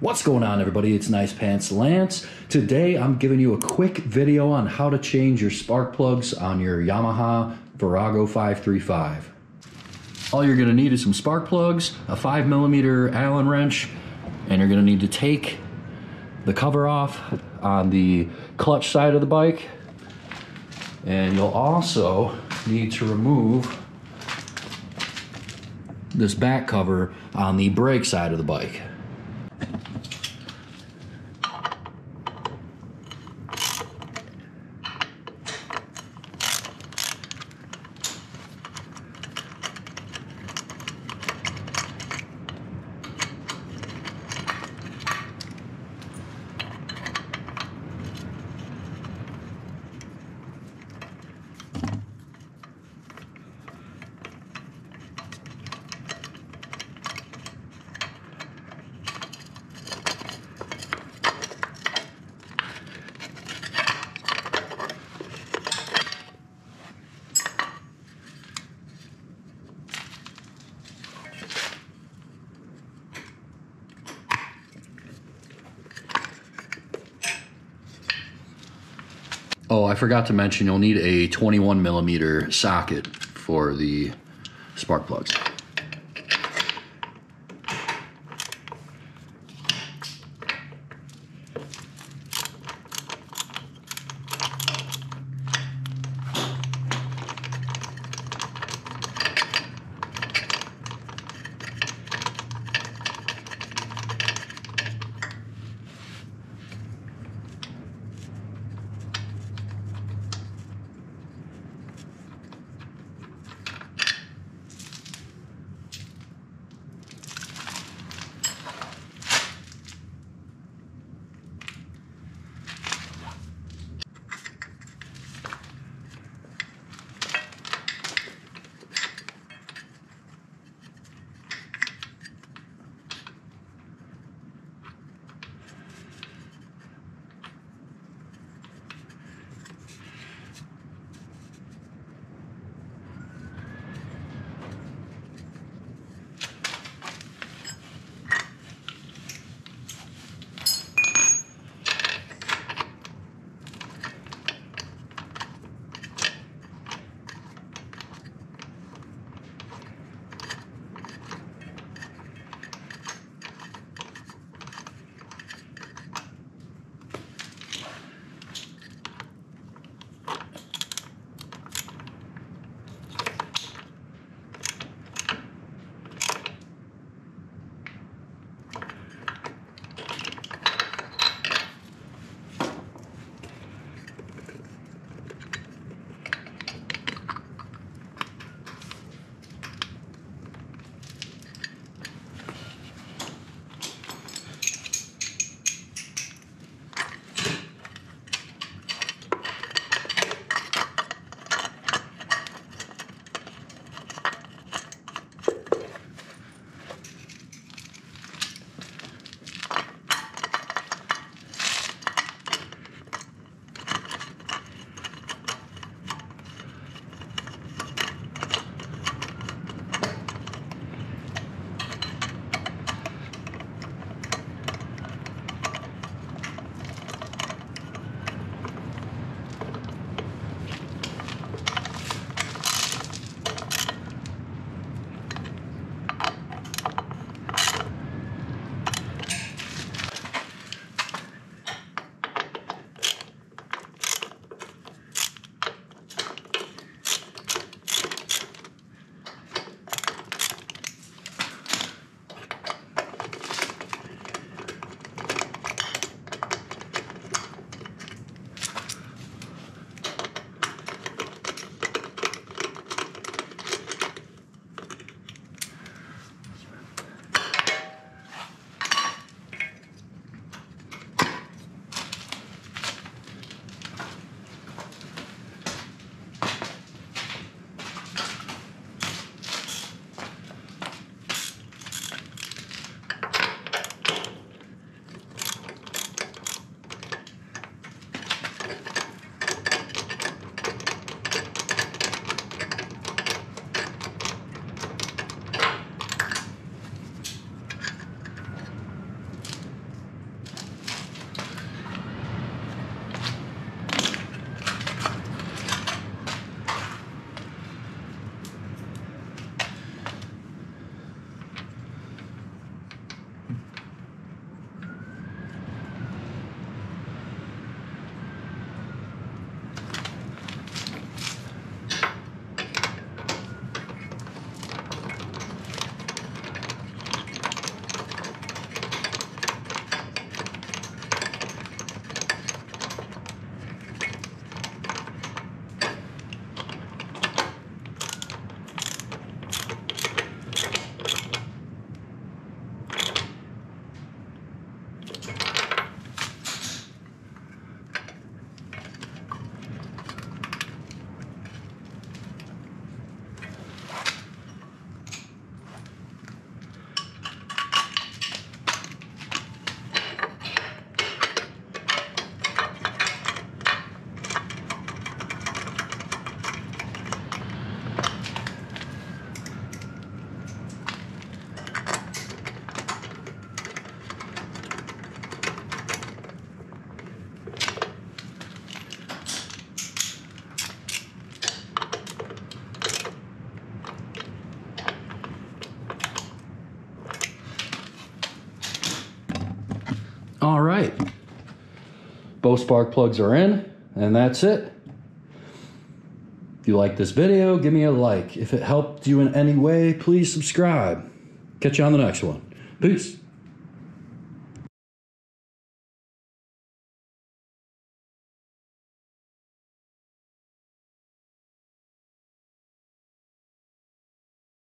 What's going on everybody? It's Nice Pants Lance. Today I'm giving you a quick video on how to change your spark plugs on your Yamaha Virago 535. All you're gonna need is some spark plugs, a five millimeter Allen wrench, and you're gonna need to take the cover off on the clutch side of the bike. And you'll also need to remove this back cover on the brake side of the bike. Oh, I forgot to mention you'll need a 21 millimeter socket for the spark plugs. All right. Both spark plugs are in, and that's it. If you like this video, give me a like. If it helped you in any way, please subscribe. Catch you on the next one. Peace.